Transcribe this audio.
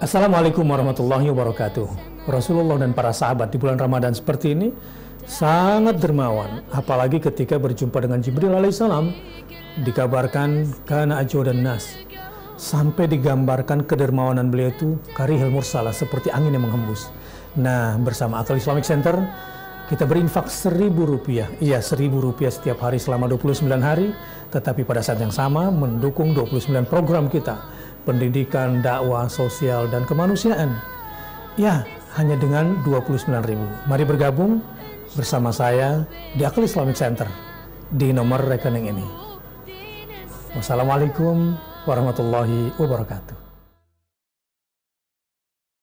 Assalamualaikum warahmatullahi wabarakatuh. Rasulullah dan para sahabat di bulan Ramadan seperti ini sangat dermawan, apalagi ketika berjumpa dengan Jibril alaihissalam. Dikabarkan karena ajo dan nas, sampai digambarkan kedermawanan beliau itu karihil mursalah seperti angin yang menghembus. Nah, bersama Akal Islamic Center, kita berinfak seribu rupiah. Iya, seribu rupiah setiap hari selama 29 hari, tetapi pada saat yang sama mendukung 29 program kita, pendidikan, dakwah, sosial, dan kemanusiaan. Ya, hanya dengan 29 ribu. Mari bergabung bersama saya di Akal Islamic Center di nomor rekening ini. Wassalamualaikum warahmatullahi wabarakatuh.